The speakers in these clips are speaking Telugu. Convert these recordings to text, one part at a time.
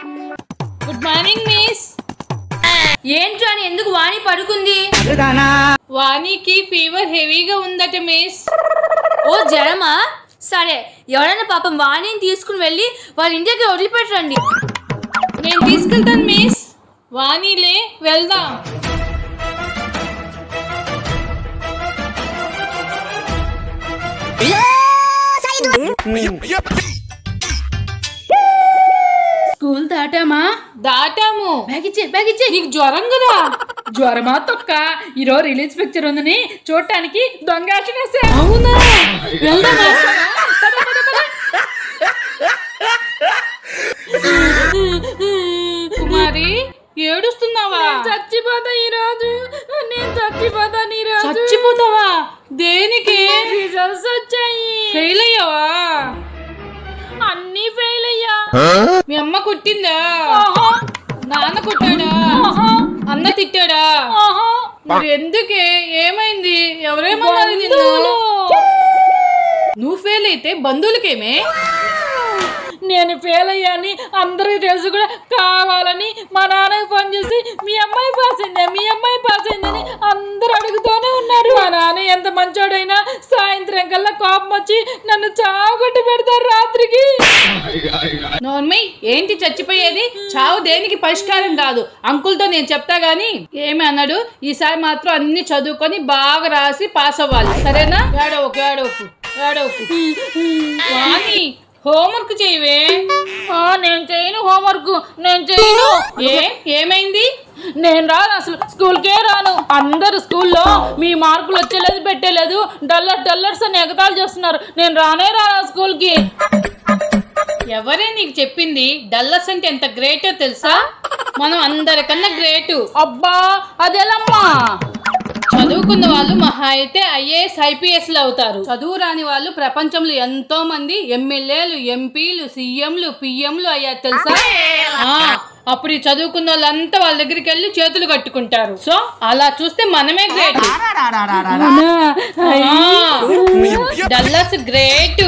గుడ్ మార్నింగ్ మిస్ ఏంటి అని ఎందుకు వాణి పడుకుంది? వాణికి ఫీవర్ హెవీగా ఉందట మిస్ ఓ జ్వరమా సరే ఎవరైనా పాపం వాణిని తీసుకుని వెళ్ళి వాళ్ళ ఇంటికి వదిలిపెట్టండి నేను తీసుకెళ్తాను మిస్ వాణిలే వెళ్దాం. స్కూల్ దాటామా? దాటాము. బ్యాగిచ్చే బ్యాగిచ్చే నీకు జ్వరం కదా? జ్వరమా తొక్క? ఈరోజు రిలీజ్ పిక్చర్ ఉందని చూడటానికి దొంగ వేసా. అవునా? వెళ్దామా కుమారి ఏడుస్తున్నావా? చచ్చిపోతా ఈ రోజు నేను చచ్చిపోతాను ఈ రోజు చచ్చిపోతావా? దేనికి? రిజల్ట్స్ వచ్చాయి. ఫెయిల్ అయ్యావా? మీ అమ్మ కొట్టిందా? నాన్న కొట్టాడా? అన్న తిట్టాడా? మరి ఎందుకే? ఏమైంది? ఎవరేమన్నారు నిన్ను? నువ్వు ఫెయిల్ అయితే బంధువులకేమే? నేను ఫెయిల్ అయ్యాని అందరికి తెలుసు కూడా కావాలని మా నాన్నకి ఫోన్ చేసి ఎంత మంచోడైనా సాయంత్రం కల్లా కోపం వచ్చి నన్ను చావగొట్టి పెడతారు రాత్రికి. నోర్మై ఏంటి చచ్చిపోయేది? చావు దేనికి పరిష్కారం కాదు. అంకుల్తో నేను చెప్తా గాని ఏమి అన్నాడు? ఈసారి మాత్రం అన్ని చదువుకొని బాగా రాసి పాస్ అవ్వాలి. సరేనా? ఏడవకు ఏడవకు హోంవర్క్ చేయవే. ఆ, నేను చేయను హోంవర్క్ నేను చేయను. ఏ ఏమైంది? నేను రాను అసలు స్కూల్కే రాను. అందరు స్కూల్లో మీ మార్కులు వచ్చేలేదు పెట్టేలేదు. డల్లర్ డల్లర్స్ అని ఎగతాలు చేస్తున్నారు. నేను రానే రాను స్కూల్కి. ఎవరే నీకు చెప్పింది? డల్లస్ అంటే ఎంత గ్రేటో తెలుసా? మనం అందరికన్నా గ్రేటు అబ్బా అదెలమ్మా. చదువుకున్న వాళ్ళు మహా అయితే ఐఏఎస్ ఐపీఎస్లు అవుతారు. చదువు రాని వాళ్ళు ప్రపంచంలో ఎంతో మంది ఎమ్మెల్యేలు ఎంపీలు సీఎంలు పిఎంలు అయ్యారు తెలుసా? ఆ, అప్పుడు ఈ చదువుకున్న వాళ్ళంతా వాళ్ళ దగ్గరికి వెళ్ళి చేతులు కట్టుకుంటారు. సో అలా చూస్తే మనమే గ్రేట్ డల్లస్ గ్రేట్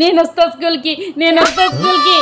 నేను వస్తా స్కూల్కి నేను వస్తా స్కూల్కి